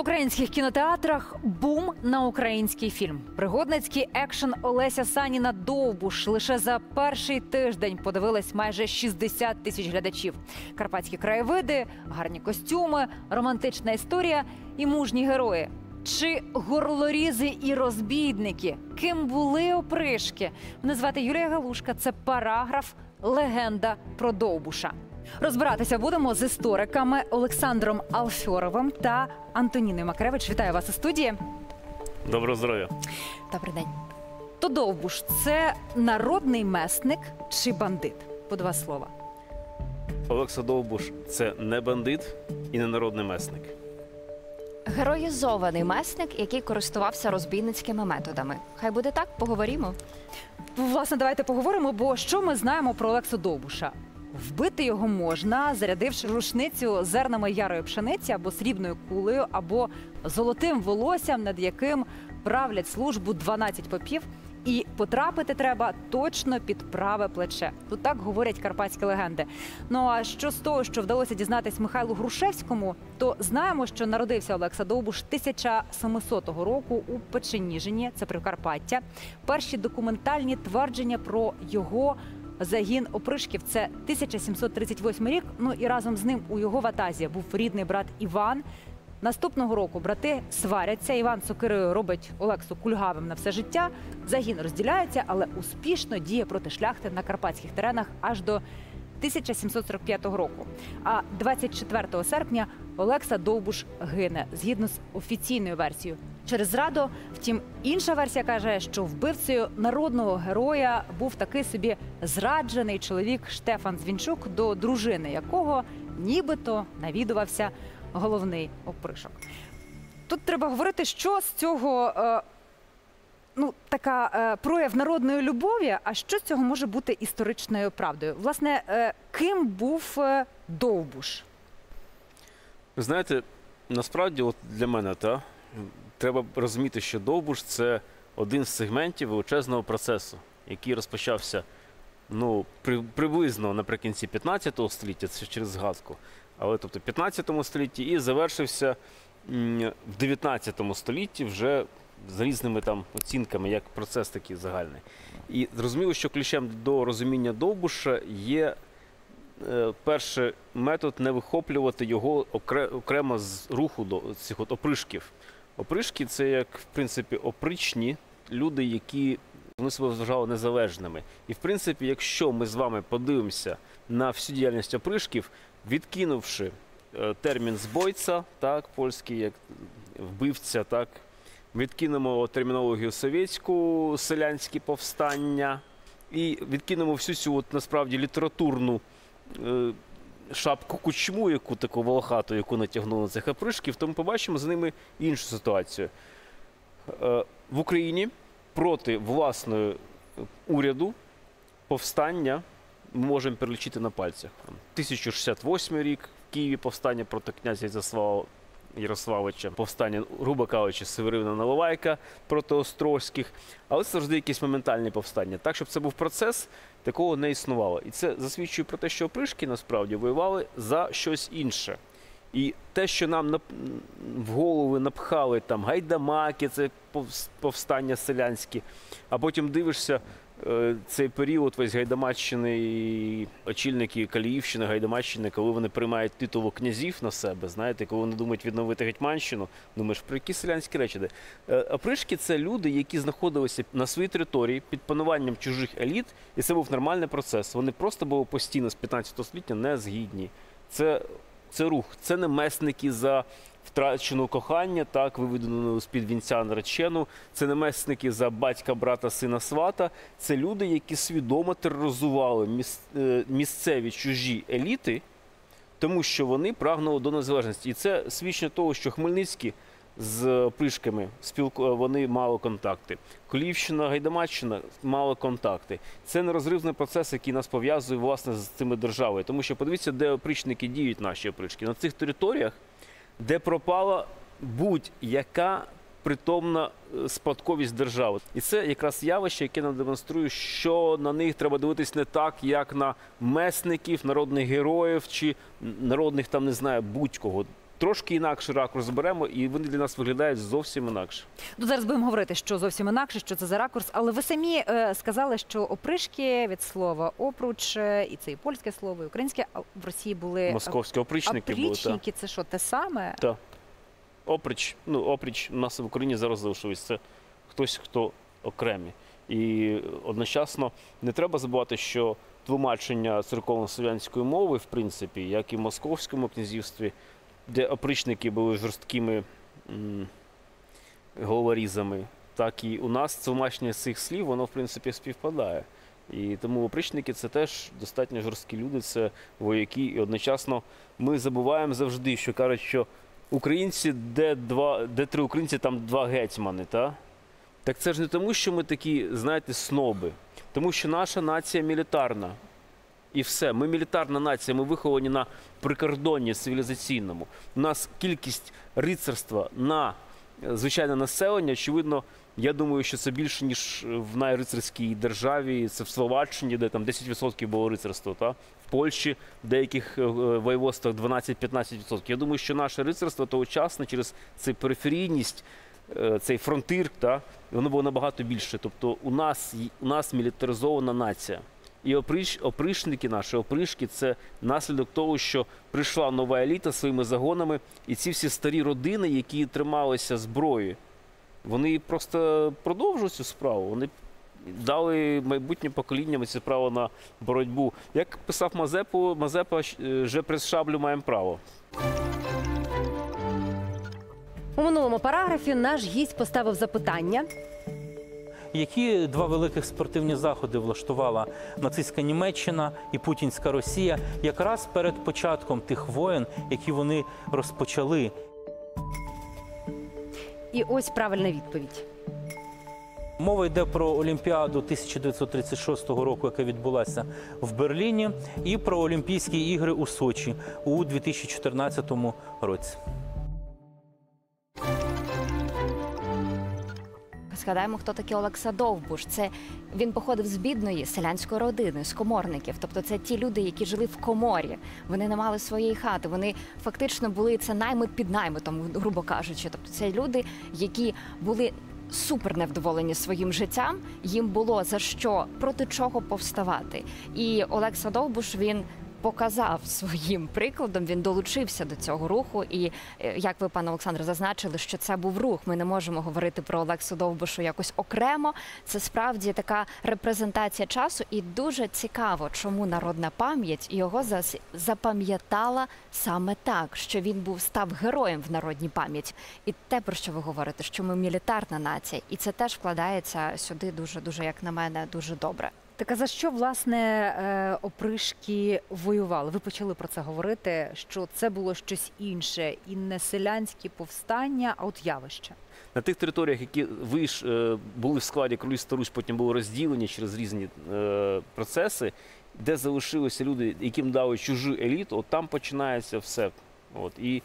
Українських кінотеатрах бум на український фільм. Пригодницький екшен Олеся Саніна Довбуш лише за перший тиждень подивились майже 60 тисяч глядачів. Карпатські краєвиди, гарні костюми, романтична історія і мужні герої. Чи горлорізи і розбійники? Ким були опришки? Мене звати Юлія Галушка. Це параграф Легенда про Довбуша. Розбиратися будемо з істориками Олександром Алфьоровим та Антоніною Макаревич. Вітаю вас у студії. Доброго здоров'я. Добрий день. То Довбуш це народний месник чи бандит? По два слова. Олекса Довбуш це не бандит і не народний месник. Героїзований месник, який користувався розбійницькими методами. Хай буде так, поговоримо. Власне, давайте поговоримо, бо що ми знаємо про Олексу Довбуша? Вбити його можна, зарядивши рушницю зернами ярої пшениці або срібною кулею, або золотим волоссям, над яким правлять службу 12 попів. І потрапити треба точно під праве плече. Тут так говорять карпатські легенди. Ну а що з того, що вдалося дізнатись Михайлу Грушевському, то знаємо, що народився Олекса Довбуш 1700 року у Печеніжині, це Прикарпаття. Перші документальні твердження про його загін опришків це 1738 рік. Ну і разом з ним у його ватазі був рідний брат Іван. Наступного року брати сваряться. Іван Сокирою робить Олексу кульгавим на все життя. Загін розділяється, але успішно діє проти шляхти на карпатських теренах аж до 1745 року. А 24 серпня Олекса Довбуш гине згідно з офіційною версією. Через зраду, втім, інша версія каже, що вбивцею народного героя був такий собі зраджений чоловік Штефан Звінчук, до дружини якого нібито навідувався головний опришок. Тут треба говорити, що з цього е, ну, така е, прояв народної любові, а що з цього може бути історичною правдою. Власне, е, ким був е, Довбуш? Ви знаєте, насправді, от для мене та, треба розуміти, що Довбуш це один з сегментів величезного процесу, який розпочався ну, при, приблизно наприкінці 15 століття, це через згадку, але тобто в 15 столітті і завершився в 19 столітті вже з різними там оцінками, як процес такий загальний. І зрозуміло, що ключем до розуміння Довбуша є е, перший метод не вихоплювати його окремо з руху до цих от опришків. Опришки це як в принципі опричні люди, які вони себе вважали незалежними. І в принципі, якщо ми з вами подивимося на всю діяльність опришків, відкинувши е, термін збойця, так, польський як вбивця, так, відкинемо термінологію совєтську, селянські повстання, і відкинемо всю цю от, насправді літературну е, шапку кучму, яку таку волохату, яку натягнули на цих опришків, то ми побачимо за ними іншу ситуацію. Е, в Україні проти власної уряду повстання ми можемо перелічити на пальцях. Там, 1068 рік в Києві повстання проти князя Ярослава Ярославича, повстання, грубо кажучи, Северина Наливайка проти Острозьких, але це завжди якісь моментальні повстання. Так, щоб це був процес, такого не існувало. І це засвідчує про те, що опришки насправді воювали за щось інше. І те, що нам в голови напхали там гайдамаки, це повстання селянські, а потім дивишся цей період весь Гайдамаччини і очільники Каліївщини, Гайдамаччини, коли вони приймають титулу князів на себе, знаєте, коли вони думають відновити Гетьманщину, думаєш, про які селянські речі де? Е, Опришки це люди, які знаходилися на своїй території під пануванням чужих еліт, і це був нормальний процес. Вони просто були постійно з 15 століття не згідні. Це це рух, це не месники за втрачену кохання, так виведену з під вінця наречену. Це не месники за батька, брата, сина, свата. Це люди, які свідомо тероризували е, місцеві чужі еліти, тому що вони прагнули до незалежності. І це свідчення того, що Хмельницький з Пришками спілку вони мали контакти. Колівщина, Гайдамаччина мали контакти. Це нерозривний процес, який нас пов'язує власне з цими державами. Тому що подивіться, де опричники діють наші опрички. На цих територіях, де пропала будь-яка притомна е, спадковість держави. І це якраз явище, яке нам демонструє, що на них треба дивитись не так, як на месників, народних героїв чи народних там не знаю будь-кого. Трошки інакший ракурс беремо, і вони для нас виглядають зовсім інакше. Ну, зараз будемо говорити, що зовсім інакше, що це за ракурс. Але ви самі е, сказали, що опришки від слова опруч, е, і це і польське слово, і українське, а в Росії були Московські опричники були. Та. Це що, те саме? Та. Оприч, ну, оприч у нас в Україні зараз залишилось. Це хтось, хто окремі. І одночасно не треба забувати, що тлумачення церковно-слов'янської мови, в принципі, як і в Московському князівстві, де опричники були жорсткими головорізами, так і у нас тлумачення цих слів, воно, в принципі, співпадає. І тому опричники це теж достатньо жорсткі люди, це вояки. І одночасно ми забуваємо завжди, що кажуть, що українці, де два, де три українці, там два гетьмани. Та? Так це ж не тому, що ми такі, знаєте, сноби, тому що наша нація мілітарна. І все. Ми мілітарна нація, ми виховані на прикордонні цивілізаційному. У нас кількість рицарства на е, звичайне населення, очевидно, я думаю, що це більше, ніж в найрицарській державі. Це в Словаччині, де там 10% було рицарство, та? в Польщі в деяких е, воєводствах 12-15%. Я думаю, що наше рицарство тогочасне через цю периферійність, е, цей фронтир, та? воно було набагато більше. Тобто у нас, у нас мілітаризована нація. І оприч, опришники наші, опришки це наслідок того, що прийшла нова еліта своїми загонами, і ці всі старі родини, які трималися зброї, вони просто продовжують цю справу. Вони дали майбутнім поколінням це право на боротьбу. Як писав Мазепу, Мазепа е, «Же през шаблю маємо право. У минулому параграфі наш гість поставив запитання. Які два великих спортивні заходи влаштувала нацистська Німеччина і Путінська Росія якраз перед початком тих воєн, які вони розпочали І ось правильна відповідь. Мова йде про Олімпіаду 1936 року, яка відбулася в Берліні, і про Олімпійські ігри у Сочі у 2014 році. Згадаємо, хто такий Олекса Довбуш. Це він походив з бідної селянської родини, з коморників. Тобто, це ті люди, які жили в коморі. Вони не мали своєї хати. Вони фактично були це наймит під наймитом, грубо кажучи. Тобто, це люди, які були. Супер невдоволені своїм життям, їм було за що проти чого повставати. І Олекса Довбуш він показав своїм прикладом. Він долучився до цього руху. І е, як ви, пане Олександре, зазначили, що це був рух. Ми не можемо говорити про Олексу Довбушу якось окремо. Це справді така репрезентація часу, і дуже цікаво, чому народна пам'ять його запам'ятала саме так, що він був став героєм в народній пам'яті. І те, про що ви говорите, що ми мілітарна нація, і це теж вкладається сюди дуже, дуже, як на мене, дуже добре. Так а за що власне е, опришки воювали? Ви почали про це говорити, що це було щось інше, і не селянські повстання, а от явище. На тих територіях, які виш, е, були в складі Королівства Русь, потім були розділені через різні е, процеси, де залишилися люди, яким дали чужу еліту, от там починається все. От. І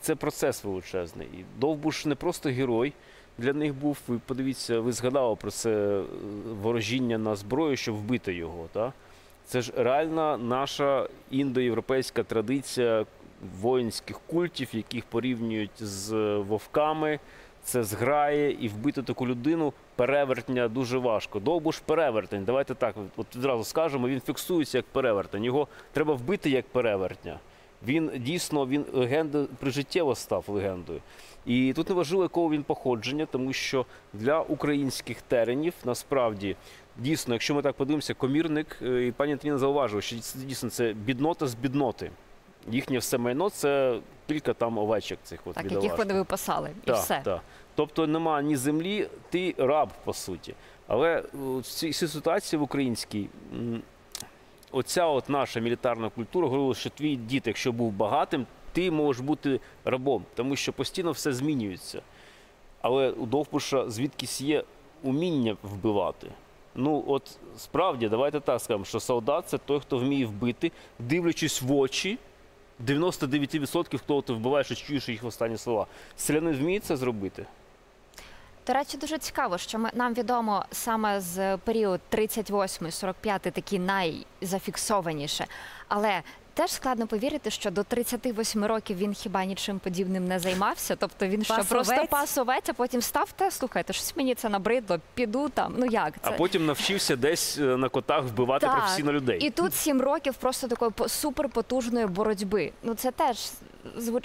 це процес величезний. І Довбуш не просто герой для них був. Ви подивіться, ви згадали про це е, ворожіння на зброю, щоб вбити його. Та? Це ж реальна наша індоєвропейська традиція воїнських культів, яких порівнюють з вовками. Це зграє і вбити таку людину перевертня дуже важко. Довбуш перевертень. Давайте так, от відразу скажемо, він фіксується як перевертень. Його треба вбити як перевертня. Він дійсно він легенда прижиттєво став легендою. І тут не важливо, якого він походження, тому що для українських теренів насправді дійсно, якщо ми так подивимося, комірник, е, і пані Антоніна зауважила, що це дійсно це біднота з бідноти. Їхнє все майно це кілька там овечок цих от Так, яких вони випасали, і Так, все. так. Тобто нема ні землі, ти раб по суті. Але о, в цій ситуації в українській оця от наша мілітарна культура говорила, що твій дід, якщо був багатим, ти можеш бути рабом, тому що постійно все змінюється. Але у Довбуша звідкись є уміння вбивати. Ну, от справді, давайте так скажемо, що солдат це той, хто вміє вбити, дивлячись в очі. 99% хто ти вбиваєш чуєш їх останні слова. Селянин вміє це зробити. До речі, дуже цікаво, що ми, нам відомо саме з період 38-45 такі найзафіксованіше. Але теж складно повірити, що до 38 років він хіба нічим подібним не займався. Тобто він що Пас просто овець? а потім став та слухайте, щось мені це набридло, піду там. Ну як це? А потім навчився десь е, на котах вбивати Так. професійно людей. І тут сім років просто такої по- суперпотужної боротьби. Ну це теж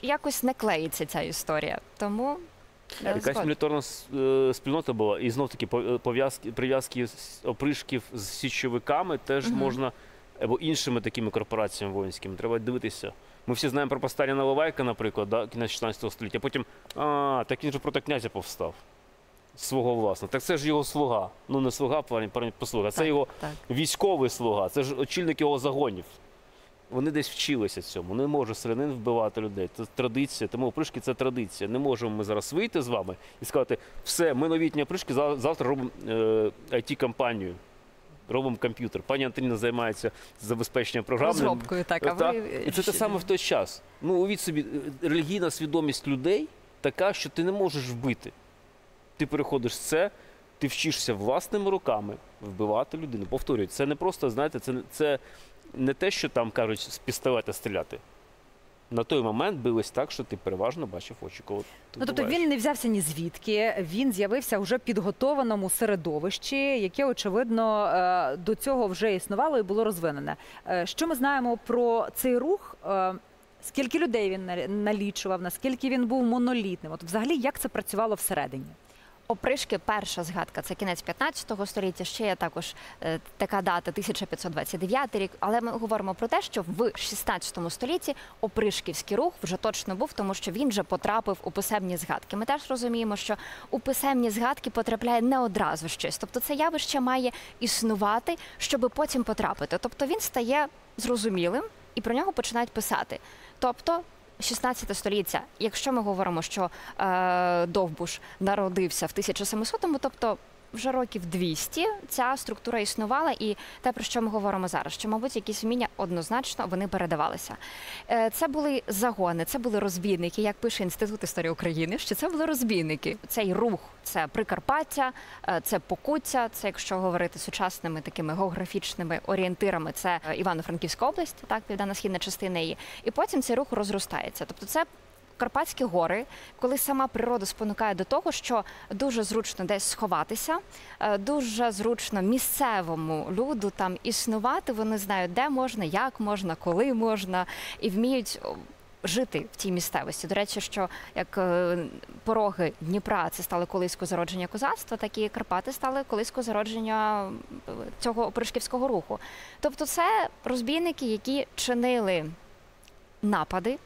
якось не клеїться ця історія. Тому Якась мілітарна е, спільнота була, і знов таки е, пов'язки, прив'язки опришків з січовиками теж Мгм. можна, або іншими такими корпораціями воїнськими. Треба дивитися. Ми всі знаємо про постарі Наливайка, наприклад, да, кінець 16 століття. Потім, а, так він же проти князя повстав. Свого власного. Так це ж його слуга. Ну не слуга, пані, пані послуга. Це Так, його так. військовий слуга, це ж очільник його загонів. Вони десь вчилися цьому. Не може селянин вбивати людей. Це традиція. Тому опришки це традиція. Не можемо ми зараз вийти з вами і сказати, все, ми новітні опришки, завтра робимо е, it-кампанію. Робимо комп'ютер. Пані Антоніна займається забезпеченням програм. Розробкою, так, а Так, ви і це те саме в той час. Ну, увіть собі, е, релігійна свідомість людей така, що ти не можеш вбити. Ти переходиш це, ти вчишся власними руками вбивати людину. Повторюю, це не просто, знаєте, це, це не те, що там кажуть з пістолета стріляти. На той момент билось так, що ти переважно бачив очі, коли ти Ну, тобто він не взявся ні звідки, він з'явився вже підготованому середовищі, яке очевидно е, до цього вже існувало і було розвинене. Е, Що ми знаємо про цей рух? Е, Скільки людей він налічував, наскільки він був монолітним? От взагалі як це працювало всередині? Опришки, перша згадка це кінець 15 століття. Ще є також е, така дата 1529 рік. Але ми говоримо про те, що в 16 столітті опришківський рух вже точно був, тому що він вже потрапив у писемні згадки. Ми теж розуміємо, що у писемні згадки потрапляє не одразу щось. Тобто це явище має існувати, щоб потім потрапити. Тобто він стає зрозумілим і про нього починають писати. Тобто 16 століття, якщо ми говоримо, що е, Довбуш народився в 1700-му, тобто вже років 200 ця структура існувала, і те, про що ми говоримо зараз, що, мабуть, якісь вміння однозначно вони передавалися. Е, це були загони, це були розбійники, як пише Інститут історії України, що це були розбійники. Цей рух це Прикарпаття, е, це Покуття, це якщо говорити сучасними такими географічними орієнтирами, це е, Івано-Франківська область, так, південно-східна частина її. І потім цей рух розростається. Тобто це Карпатські гори, коли сама природа спонукає до того, що дуже зручно десь сховатися, е, дуже зручно місцевому люду там існувати. Вони знають, де можна, як можна, коли можна, і вміють. Жити в тій місцевості. До речі, що як е, пороги Дніпра це стали колискою зародження козацтва, так і Карпати стали колискою зародження е, цього опришківського руху. Тобто, це розбійники, які чинили напади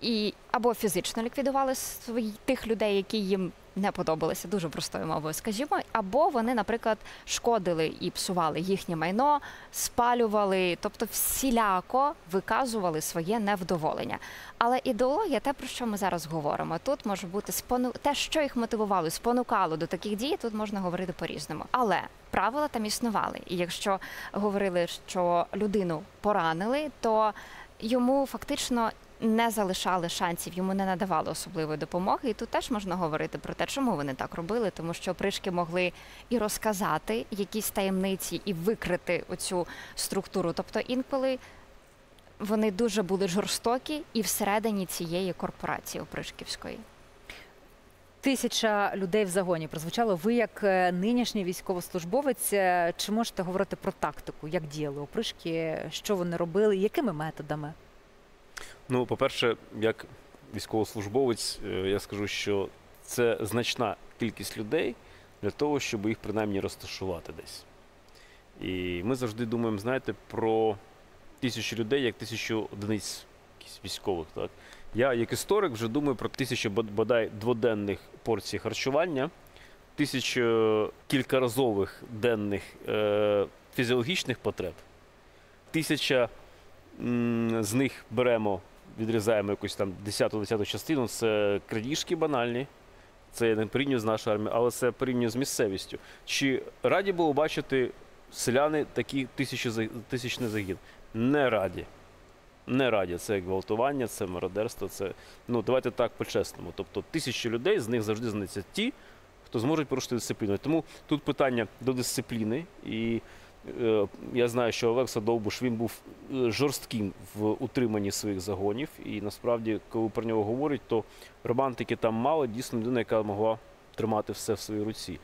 і або фізично ліквідували свої тих людей, які їм не подобалися, дуже простою мовою, скажімо, або вони, наприклад, шкодили і псували їхнє майно, спалювали, тобто всіляко виказували своє невдоволення. Але ідеологія, те, про що ми зараз говоримо, тут може бути спону... те, що їх мотивувало, спонукало до таких дій, тут можна говорити по-різному. Але правила там існували. І якщо говорили, що людину поранили, то йому фактично не залишали шансів, йому не надавали особливої допомоги. І тут теж можна говорити про те, чому вони так робили, тому що пришки могли і розказати якісь таємниці, і викрити оцю структуру. Тобто інколи вони дуже були жорстокі і всередині цієї корпорації опришківської. Тисяча людей в загоні прозвучало. Ви, як е, нинішній військовослужбовець, е, чи можете говорити про тактику, як діяли опришки, що вони робили, якими методами? Ну, по-перше, як військовослужбовець, е, я скажу, що це значна кількість людей для того, щоб їх принаймні розташувати десь. І ми завжди думаємо, знаєте, про тисячу людей як тисячу одиниць військових. Так? Я, як історик, вже думаю про тисячу бодай дводенних порцій харчування, тисячу кількаразових денних е, фізіологічних потреб, тисяча м, з них беремо, відрізаємо якусь там 10-10 частину. Це крадіжки банальні. Це я не порівнюю з нашою армією, але це порівнюю з місцевістю. Чи раді було бачити селяни такі тисячі, тисячний загін? Не раді. Не раді. Це гвалтування, це мародерство, це. Ну, давайте так по-чесному. Тобто тисячі людей, з них завжди знайдуться ті, хто зможуть порушити дисципліну. Тому тут питання до дисципліни і Я знаю, що Олекса Довбуш він був е, жорстким в утриманні своїх загонів. І насправді, коли про нього говорять, то романтики там мало, дійсно людина, яка могла тримати все в своїй руці.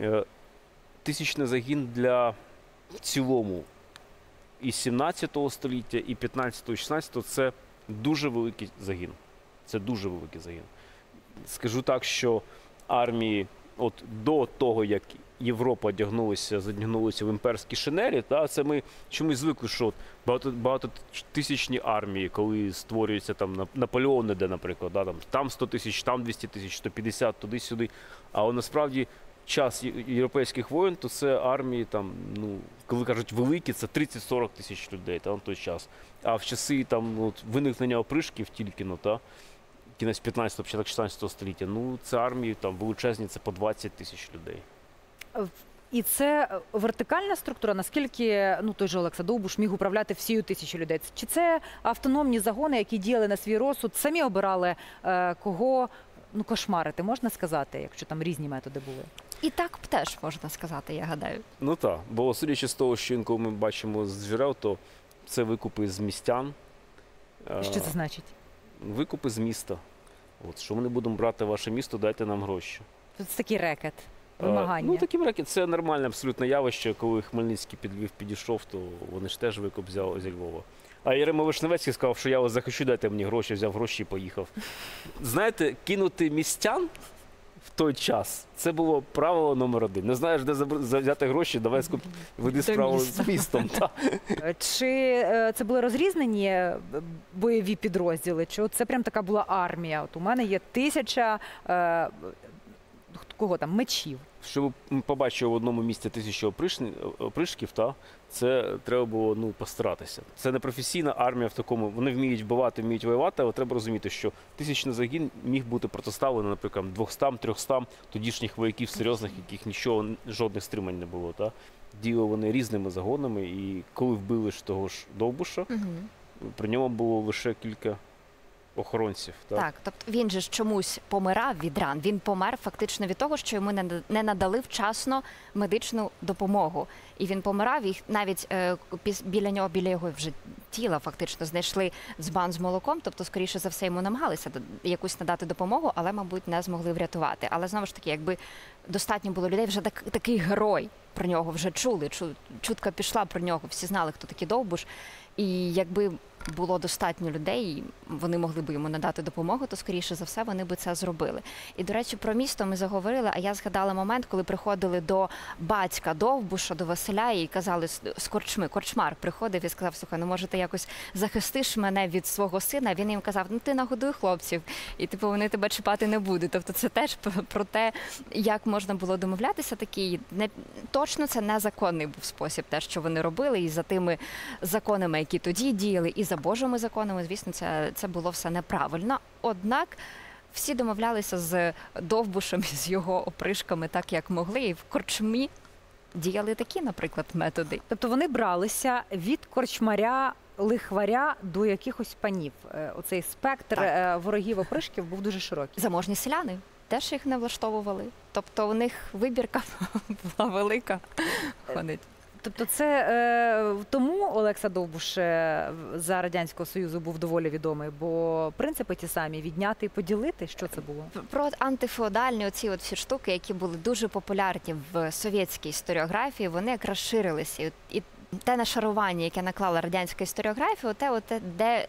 Е, Тисячний загін для в цілому і 17 століття, і 15 16 це дуже великий загін. Це дуже великий загін. Скажу так, що армії, от до того, як Європа одягнулася, задягнулася в імперські шинелі, та це ми чомусь звикли, що багато, багатотисячні армії, коли створюються там Нап- Наполеон іде, наприклад, да, там, там 100 тисяч, там 200 тисяч, 150, туди-сюди. Але насправді час європейських воєн, то це армії, там, ну, коли кажуть великі, це 30-40 тисяч людей та, на той час. А в часи там, от, виникнення опришків тільки, ну, та, кінець 15-го, початок 16 століття, ну, це армії там величезні, це по 20 тисяч людей. І це е, вертикальна структура. Наскільки ну той же Олекса Довбуш міг управляти всією тисячу людей? Чи це автономні загони, які діяли на свій розсуд, самі обирали е, кого ну кошмарити, можна сказати, якщо там різні методи були? І так б теж можна сказати, я гадаю. Ну так, бо судячи з того, що інколи ми бачимо з джерел, то це викупи з містян. Е, Що це значить? Викупи з міста. От, що ми не будемо брати ваше місто, дайте нам гроші. Це такий рекет, Е, вимагання. Ну, такі мраки, це нормальне абсолютно явище. Коли Хмельницький під Львів підійшов, то вони ж теж викуп взяли зі Львова. А Єрема Вишневецький сказав, що я вас захочу, дайте мені гроші, взяв гроші і поїхав. Знаєте, кинути містян в той час це було правило номер один. Не знаєш, де взяти гроші, давай скуп... веди справу з містом. Та. Чи е, це були розрізнені е, бойові підрозділи? Чи це прям така була армія? От у мене є тисяча е, кого там мечів. Щоб побачили в одному місці тисячу опришків, та, це треба було ну, постаратися. Це не професійна армія в такому. Вони вміють вбивати, вміють воювати, але треба розуміти, що тисячний загін міг бути протиставлений, наприклад, 200-300 тодішніх вояків серйозних, яких нічого, жодних стримань не було. Та. Діяли вони різними загонами, і коли вбили ж того ж Довбуша, при ньому було лише кілька охоронців. Та. Так, тобто він же ж чомусь помирав від ран. Він помер фактично від того, що йому не надали вчасно медичну допомогу. І він помирав, і навіть е, біля нього, біля його вже тіла, фактично знайшли дзбан з молоком. Тобто, скоріше за все, йому намагалися якусь надати допомогу, але, мабуть, не змогли врятувати. Але знову ж таки, якби достатньо було людей, вже так, такий герой про нього вже чули. чу- Чутка пішла про нього, всі знали, хто такий Довбуш. І якби було достатньо людей, і вони могли б йому надати допомогу, то скоріше за все вони би це зробили. І до речі, про місто ми заговорили. А я згадала момент, коли приходили до батька Довбуша, до Василя, і казали з корчми. Корчмар приходив і сказав: слухай, ну може ти якось захистиш мене від свого сина. Він їм казав: Ну ти нагодуй хлопців, і типу вони тебе чіпати не будуть. Тобто, це теж про те, як можна було домовлятися. Такий не точно це незаконний був спосіб, те, що вони робили, і за тими законами, які тоді діяли, і за Божими законами, звісно, це, це було все неправильно. Однак всі домовлялися з Довбушем, з його опришками так, як могли, і в корчмі діяли такі, наприклад, методи. Тобто вони бралися від корчмаря. Лихваря до якихось панів. Е, Оцей спектр Так. е, ворогів опришків був дуже широкий. Заможні селяни теж їх не влаштовували. Тобто у них вибірка була велика. Вони Тобто, це е, тому Олекса Довбуш е, за радянського союзу був доволі відомий, бо принципи ті самі відняти і поділити. Що це було? про антифеодальні оці от всі штуки, які були дуже популярні в совєтській історіографії, вони якраз ширилися. І, те нашарування, яке наклала радянська історіографія, те, от, де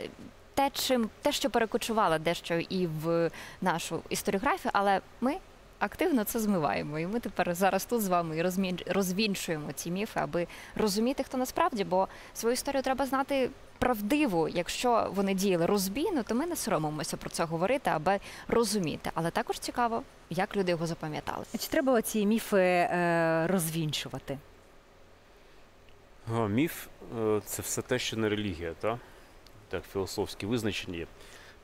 те, чим те, що перекочувало дещо і в нашу історіографію, але ми. Активно це змиваємо, і ми тепер зараз тут з вами і розвінчуємо ці міфи, аби розуміти, хто насправді, бо свою історію треба знати правдиву. Якщо вони діяли розбійно, то ми не соромимося про це говорити, аби розуміти. Але також цікаво, як люди його запам'ятали. Чи треба ці міфи е, розвінчувати? А, міф е, це все те, що не релігія, та? так філософські визначення.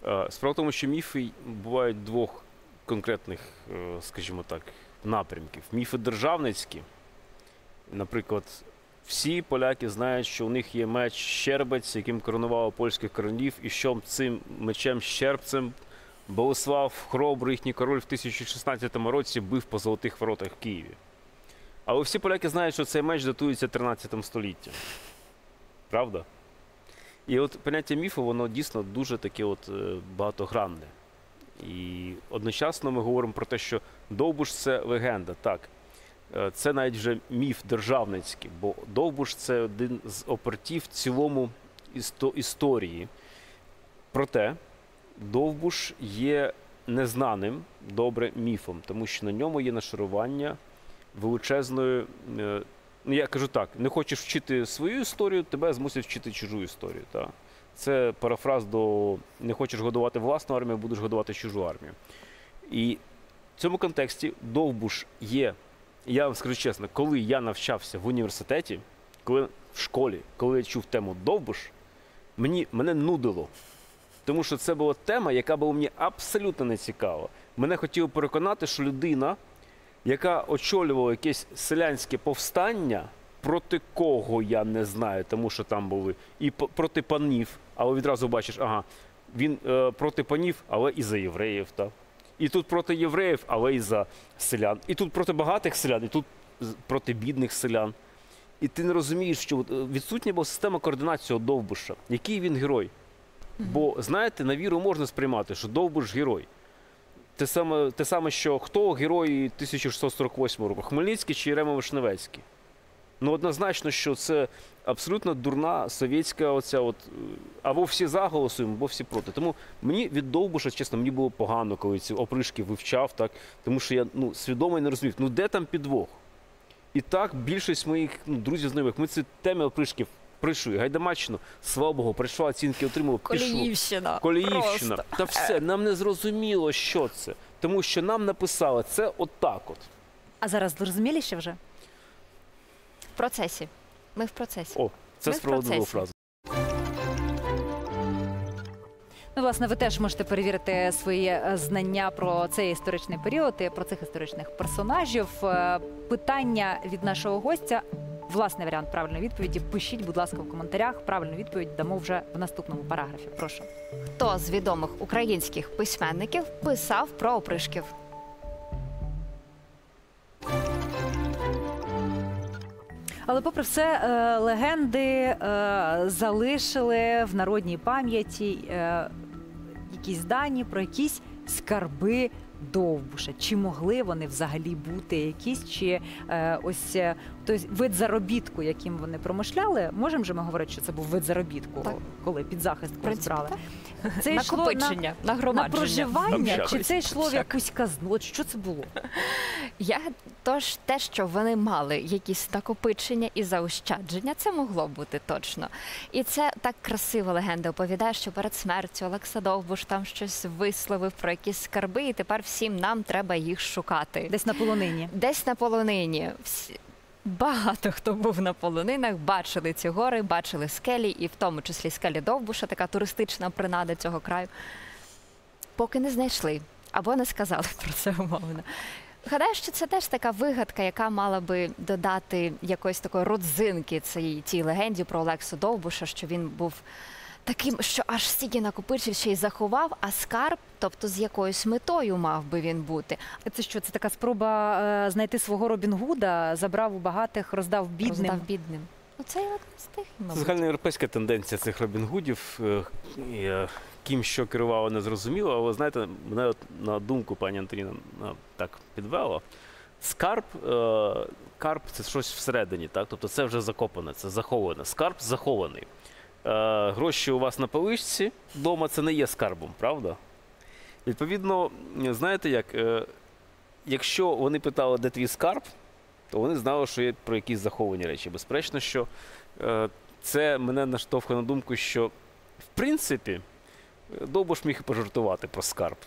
Е, Справа в тому, що міфи бувають двох конкретних, е, скажімо так, напрямків. Міфи державницькі. Наприклад, всі поляки знають, що у них є меч щербець, яким коронували польських королів, і що цим мечем щербцем Болеслав Хробрий, їхній король в 1016 році бив по золотих воротах в Києві. Але всі поляки знають, що цей меч датується 13 століттям. Правда? І от поняття міфу, воно дійсно дуже таке от е, багатогранне. І одночасно ми говоримо про те, що Довбуш це легенда. Так, Е, це навіть вже міф державницький, бо Довбуш це один з опертів в цілому істо- історії. Проте Довбуш є незнаним добре міфом, тому що на ньому є нашарування величезної. е, Ну, я кажу так: не хочеш вчити свою історію, тебе змусять вчити чужу історію. Та? Це парафраз до не хочеш годувати власну армію, будеш годувати чужу армію. І в цьому контексті Довбуш є. Я вам скажу чесно, коли я навчався в університеті, коли в школі, коли я чув тему Довбуш, мені, мене нудило. Тому що це була тема, яка була мені абсолютно не цікава. Мене хотіло переконати, що людина, яка очолювала якесь селянське повстання, проти кого я не знаю, тому що там були і проти панів, але відразу бачиш, ага, він е, проти панів, але і за євреїв. Та. І тут проти євреїв, але і за селян. І тут проти багатих селян, і тут проти бідних селян. І ти не розумієш, що е, відсутня була система координації Довбуша. Який він герой? Бо знаєте, на віру можна сприймати, що Довбуш герой. Те саме, те саме, що хто герой 1648 року? Хмельницький чи Єрема Вишневецький? Ну, однозначно, що це абсолютно дурна совєтська оця от. е, Або всі за голосуємо, або всі проти. Тому мені від Довбуша, чесно, мені було погано, коли ці опришки вивчав, так, тому що я ну, свідомо і не розумів, ну де там підвох? І так більшість моїх ну, друзів знайомих, ми ці теми опришків прийшли. Гайдамаччину, слава Богу, прийшла, оцінки отримала, пішло. Коліївщина. Коліївщина. Просто. Та все, нам не зрозуміло, що це. Тому що нам написали це отак от. А зараз зрозуміліше вже? Процесі. Ми в процесі. О, це Ми в справедлива процесі. фраза. Ну, власне, ви теж можете перевірити свої е, знання про цей історичний період і про цих історичних персонажів. Е, Питання від нашого гостя. Власний варіант правильної відповіді. Пишіть, будь ласка, в коментарях. Правильну відповідь дамо вже в наступному параграфі. Прошу. Хто з відомих українських письменників писав про опришків? Але, попри все, е, легенди е, залишили в народній пам'яті е, якісь дані про якісь скарби Довбуша. Чи могли вони взагалі бути якісь, чи ось той вид заробітку, яким вони промишляли, можемо же ми говорити, що це був вид заробітку, Так. коли під захист брали? Це йшло на, на проживання, чи це йшло в якусь казну? От Що це було? Я тож те, що вони мали якісь накопичення і заощадження, це могло бути точно. І це так красиво легенда оповідає, що перед смертю Олекса Довбуш там щось висловив про якісь скарби, і тепер всім нам треба їх шукати. Десь на полонині. Десь на полонині. Багато хто був на полонинах, бачили ці гори, бачили скелі, і в тому числі скелі Довбуша, така туристична принада цього краю. Поки не знайшли або не сказали про це умовно. Гадаю, що це теж така вигадка, яка мала би додати якоїсь такої родзинки цій тій легенді про Олексу Довбуша, що він був таким, що аж стільки накопичив, ще й заховав, а скарб, тобто з якоюсь метою мав би він бути. Це що? Це така спроба е, знайти свого Робін Гуда, забрав у багатих, роздав бідним. Роздав бідним. Ну, це один з тих, Це загальноєвропейська тенденція цих Робінгудів. Е, е, Ким що керувало, не зрозуміло, але знаєте, мене от на думку пані Антоніна так підвело. Скарб, е, карп це щось всередині, так? Тобто це вже закопане, це заховане. Скарб захований. Е, гроші у вас на поличці вдома це не є скарбом, правда? Відповідно, знаєте як, е, якщо вони питали, де твій скарб, то вони знали, що є про якісь заховані речі. Безперечно, що е, це мене наштовхує на думку, що в принципі Довбуш міг і пожартувати про скарб.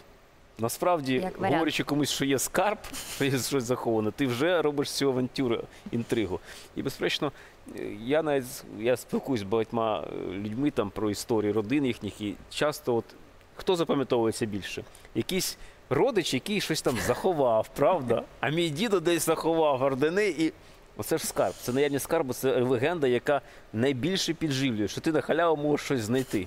Насправді, говорячи комусь, що є скарб, що є щось заховане, ти вже робиш цю авантюру, інтригу. І безперечно, я навіть я спілкуюсь з багатьма е, людьми там про історії родин їхніх, і часто от хто запам'ятовується більше? Якийсь родич, який щось там заховав, правда? А мій дідо десь заховав ордени і. Оце ж скарб. Це наявність скарбу, це легенда, яка найбільше підживлює, що ти на халяву можеш щось знайти.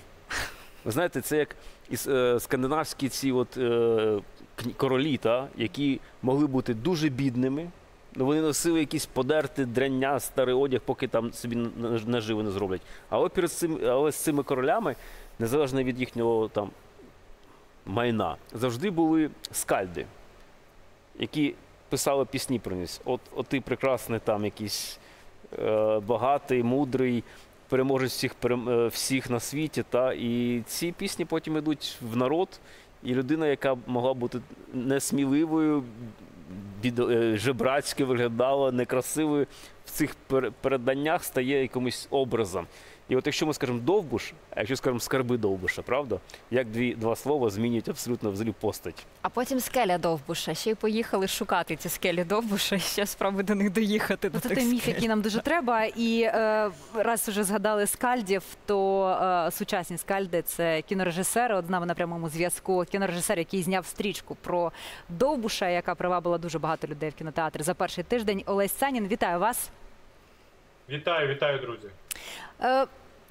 Ви знаєте, це як із, е, скандинавські ці от, е, королі, та, які могли бути дуже бідними, Ну, вони носили якісь подерти драння, старий одяг, поки там собі наживи не зроблять. Але перед цим, але з цими королями, незалежно від їхнього там майна, завжди були скальди, які писали пісні про них. От, от ти прекрасний там якийсь е, багатий, мудрий, переможець всіх, перем- е, всіх на світі. Та, і ці пісні потім йдуть в народ, і людина, яка могла бути несміливою, бідо- е, жебрацьки виглядала, некрасивою, в цих пер- переданнях стає якимось образом. І от якщо ми скажемо довбуш, а якщо скажемо скарби довбуша, правда? Як дві, два слова змінюють абсолютно взагалі постать. А потім скеля Довбуша. Ще й поїхали шукати ці скелі Довбуша і ще справи до них доїхати. до Це той міф, який нам дуже треба. І е, раз вже згадали скальдів, то е, сучасні скальди це кінорежисери. От з нами на прямому зв'язку. Кінорежисер, який зняв стрічку про Довбуша, яка привабила дуже багато людей в кінотеатрі за перший тиждень. Олесь Санін, вітаю вас. Вітаю, вітаю, друзі. Е,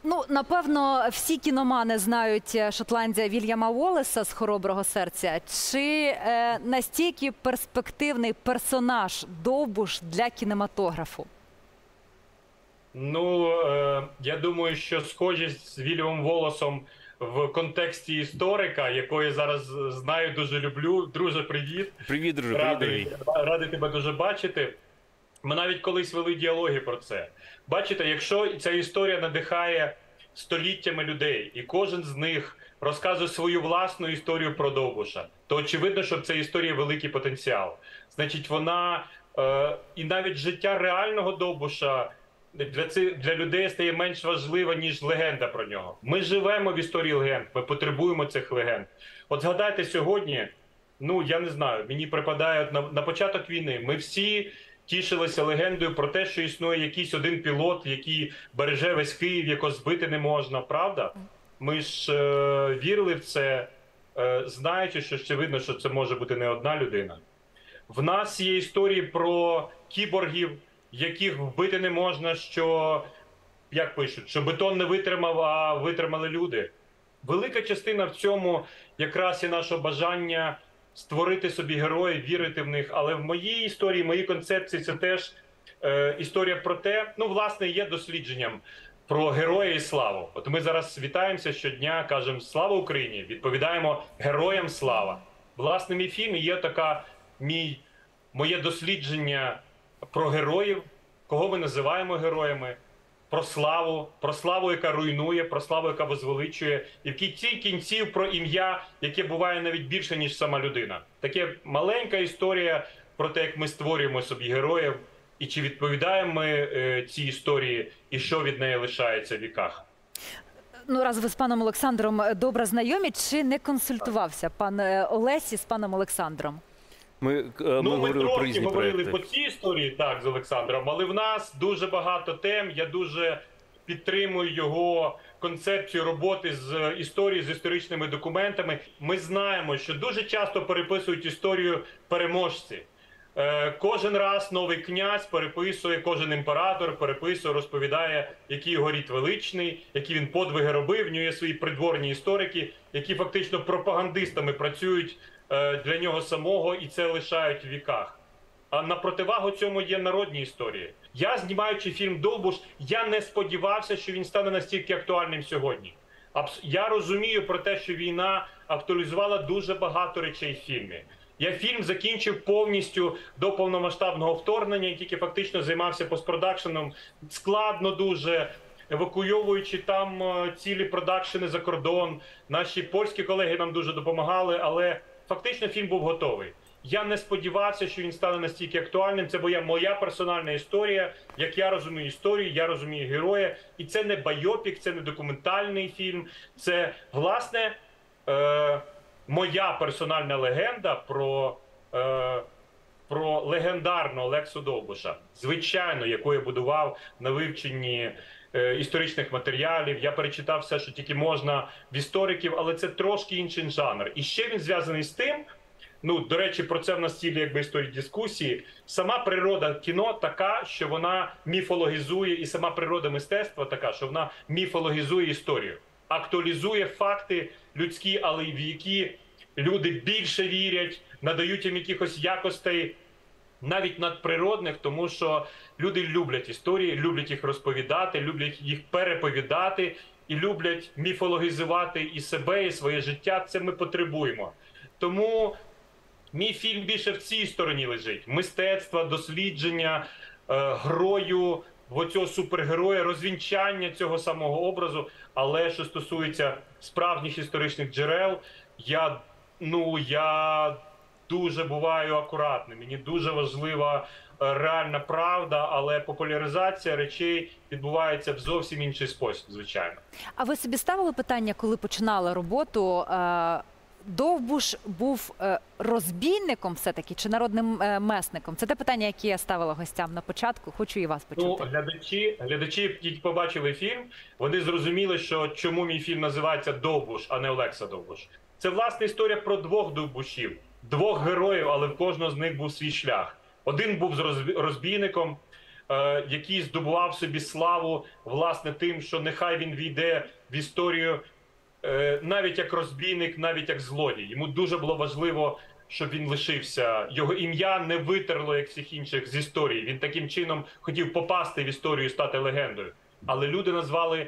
Ну, напевно, всі кіномани знають е, шотландця Вільяма Уоллеса з хороброго серця. Чи е, настільки перспективний персонаж Довбуш для кінематографу? Ну е, я думаю, що схожість з Вільямом Волосом в контексті історика, якого я зараз знаю, дуже люблю. Друже, привіт. Привіт, друже, привіт, Радий, дорогий. радий тебе дуже бачити. Ми навіть колись вели діалоги про це. Бачите, якщо ця історія надихає століттями людей, і кожен з них розказує свою власну історію про Довбуша, то очевидно, що в цій історії великий потенціал. Значить, вона е, і навіть життя реального Довбуша для цих для людей стає менш важлива, ніж легенда про нього. Ми живемо в історії легенд, ми потребуємо цих легенд. От згадайте сьогодні. Ну я не знаю, мені припадає на, на початок війни. Ми всі тішилися легендою про те, що існує якийсь один пілот, який береже весь Київ, якого збити не можна. Правда? Ми ж е, вірили в це, е, знаючи, що ще видно, що це може бути не одна людина. В нас є історії про кіборгів, яких вбити не можна, що як пишуть, що бетон не витримав, а витримали люди. Велика частина в цьому якраз і наше бажання створити собі героїв, вірити в них. Але в моїй історії, в моїй концепції, це теж е, історія про те, ну, власне, є дослідженням про героя і славу. От ми зараз вітаємося щодня, кажемо слава Україні! Відповідаємо героям слава. Власне, мій фільм є така мій, моє дослідження про героїв, кого ми називаємо героями про славу, про славу, яка руйнує, про славу, яка возвеличує, і в кінці кінців про ім'я, яке буває навіть більше, ніж сама людина. Таке маленька історія про те, як ми створюємо собі героїв, і чи відповідаємо ми е, цій історії, і що від неї лишається в віках. Ну, раз ви з паном Олександром е, добре знайомі, чи не консультувався пан е, Олесі з паном Олександром? Ми, е, ми ну, ми говорили про різні говорили проекти. по цій історії так з Олександром, але в нас дуже багато тем. Я дуже підтримую його концепцію роботи з історії з історичними документами. Ми знаємо, що дуже часто переписують історію переможці. Е, Кожен раз новий князь переписує, кожен імператор переписує, розповідає, який його рід величний, які він подвиги робив. В нього є свої придворні історики, які фактично пропагандистами працюють е, для нього самого і це лишають в віках. А на противагу цьому є народні історії. Я знімаючи фільм Довбуш, я не сподівався, що він стане настільки актуальним сьогодні. Я розумію про те, що війна актуалізувала дуже багато речей в фільмі. Я фільм закінчив повністю до повномасштабного вторгнення, і тільки фактично займався постпродакшеном. Складно дуже евакуйовуючи там е, цілі продакшени за кордон. Наші польські колеги нам дуже допомагали, але фактично фільм був готовий. Я не сподівався, що він стане настільки актуальним. Це моя моя персональна історія. Як я розумію історію, я розумію героя, і це не байопік, це не документальний фільм. Це власне е, моя персональна легенда про. Е, про легендарного Лексу Довбуша, звичайно, яку я будував на вивченні історичних матеріалів. Я перечитав все, що тільки можна в істориків, але це трошки інший жанр. І ще він зв'язаний з тим. Ну, до речі, про це в нас цілі якби історії дискусії. Сама природа кіно така, що вона міфологізує, і сама природа мистецтва така, що вона міфологізує історію, актуалізує факти людські, але в які люди більше вірять, надають їм якихось якостей навіть надприродних, тому що люди люблять історії, люблять їх розповідати, люблять їх переповідати і люблять міфологізувати і себе, і своє життя. Це ми потребуємо. Тому мій фільм більше в цій стороні лежить: мистецтва, дослідження, е, грою оцього супергероя, розвінчання цього самого образу. Але що стосується справжніх історичних джерел, я ну я дуже буваю акуратним. Мені дуже важлива е, реальна правда, але популяризація речей відбувається в зовсім інший спосіб, звичайно. А ви собі ставили питання, коли починали роботу? е, Довбуш був е, розбійником все-таки чи народним месником? Це те питання, яке я ставила гостям на початку. Хочу і вас Ну, глядачі, глядачі, які побачили фільм, вони зрозуміли, що чому мій фільм називається Довбуш, а не Олекса Довбуш. Це власне історія про двох довбушів, двох героїв, але в кожного з них був свій шлях. Один був з розбійником, е, який здобував собі славу власне тим, що нехай він війде в історію е, навіть як розбійник, навіть як злодій. Йому дуже було важливо, щоб він лишився. Його ім'я не витерло, як всіх інших з історії. Він таким чином хотів попасти в історію стати легендою. Але люди назвали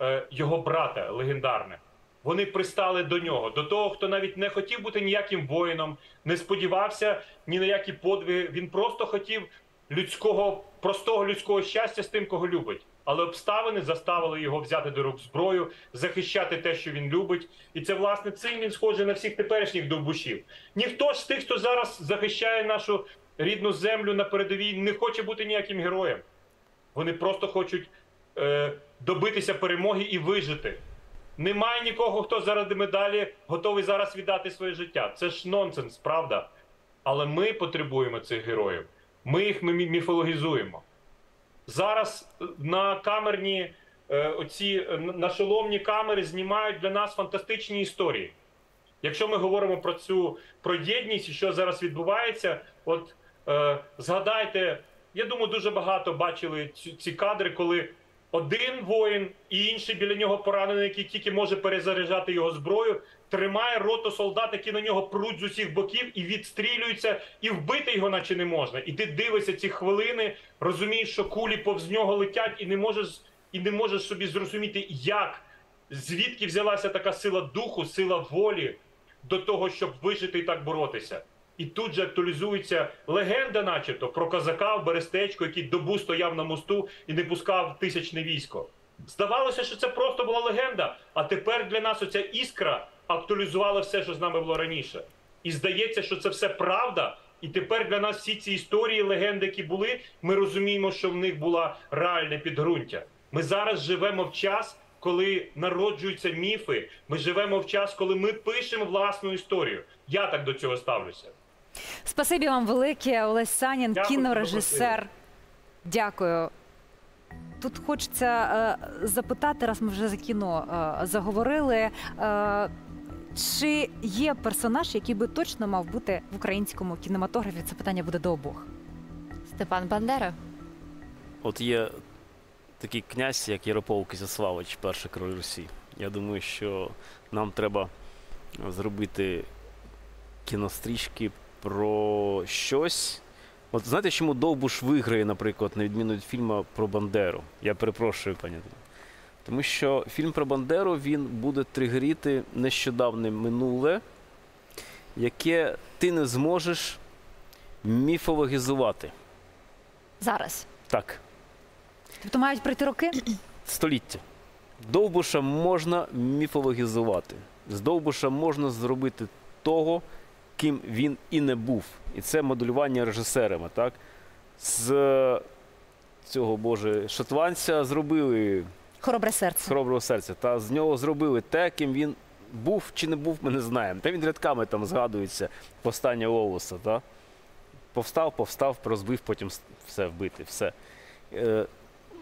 е, його брата легендарним. Вони пристали до нього, до того, хто навіть не хотів бути ніяким воїном, не сподівався ні на які подвиги. Він просто хотів людського, простого людського щастя з тим, кого любить. Але обставини заставили його взяти до рук зброю, захищати те, що він любить. І це власне цим він схожий на всіх теперішніх довбушів. Ніхто з тих, хто зараз захищає нашу рідну землю на передовій, не хоче бути ніяким героєм. Вони просто хочуть е, добитися перемоги і вижити. Немає нікого, хто заради медалі готовий зараз віддати своє життя. Це ж нонсенс, правда. Але ми потребуємо цих героїв. Ми їх мі- міфологізуємо. Зараз е, на камерні е, оці е, на шоломні камери знімають для нас фантастичні історії. Якщо ми говоримо про цю про єдність що зараз відбувається, от е, згадайте, я думаю, дуже багато бачили ці, ці кадри, коли один воїн і інший біля нього поранений, який тільки може перезаряджати його зброю, тримає роту солдат, які на нього пруть з усіх боків і відстрілюються, і вбити його, наче не можна. І ти дивишся ці хвилини, розумієш, що кулі повз нього летять, і не можеш, і не можеш собі зрозуміти, як звідки взялася така сила духу, сила волі до того, щоб вижити і так боротися. І тут же актуалізується легенда, начебто, про козака в Берестечку, який добу стояв на мосту і не пускав тисячне військо. Здавалося, що це просто була легенда. А тепер для нас оця іскра актуалізувала все, що з нами було раніше. І здається, що це все правда. І тепер для нас всі ці історії, легенди, які були, ми розуміємо, що в них було реальне підґрунтя. Ми зараз живемо в час, коли народжуються міфи. Ми живемо в час, коли ми пишемо власну історію. Я так до цього ставлюся. Спасибі вам велике, Олесь Санін, Дякую, кінорежисер. Дякую. Тут хочеться е, запитати, раз ми вже за кіно е, заговорили. Е, чи є персонаж, який би точно мав бути в українському кінематографі? Це питання буде до обох. Степан Бандера. От є такий князь, як Ярополк Ізяславич, перший король Русі. Я думаю, що нам треба зробити кінострічки про щось. От знаєте, чому Довбуш виграє, наприклад, на відміну від фільму про Бандеру? Я перепрошую, пані. Тому що фільм про Бандеру він буде тригеріти нещодавне минуле, яке ти не зможеш міфологізувати. Зараз. Так. Тобто мають пройти роки? століття. Довбуша можна міфологізувати. З Довбуша можна зробити того, ким він і не був. І це моделювання режисерами. Так? З цього боже шотландця зробили Хоробре серце. хороброго серця. Та з нього зробили те, ким він був чи не був, ми не знаємо. Та він рядками там згадується повстання Лоуса. Та? Повстав, повстав, розбив, потім все вбити. Все. Е,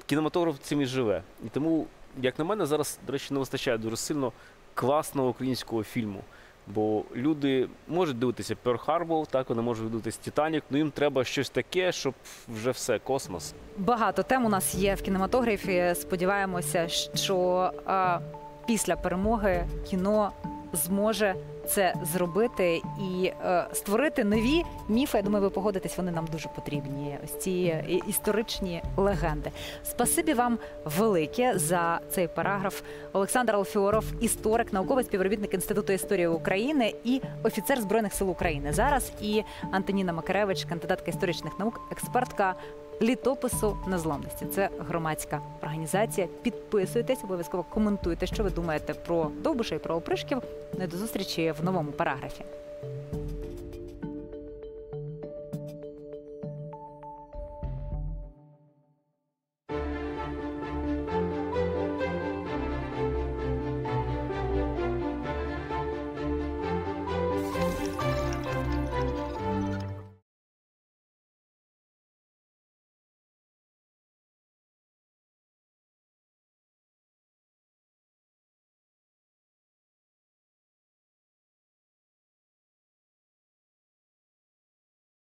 кінематограф цим і живе. І тому, як на мене, зараз, до речі, не вистачає дуже сильно класного українського фільму. Бо люди можуть дивитися Pearl Harbor, так вони можуть дивитися Титанік, ну їм треба щось таке, щоб вже все, космос. Багато тем у нас є в кінематографі. Сподіваємося, що е, після перемоги кіно зможе це зробити і е, створити нові міфи. Я думаю, ви погодитесь, вони нам дуже потрібні. Ось ці історичні легенди. Спасибі вам велике за цей параграф. Олександр Алфіоров, історик, науковий співробітник Інституту історії України і офіцер збройних сил України. Зараз і Антоніна Макаревич, кандидатка історичних наук, експертка літопису незламності. Це громадська організація. Підписуйтесь, обов'язково коментуйте, що ви думаєте про Довбуша і про опришків. Не до зустрічі в новому параграфі.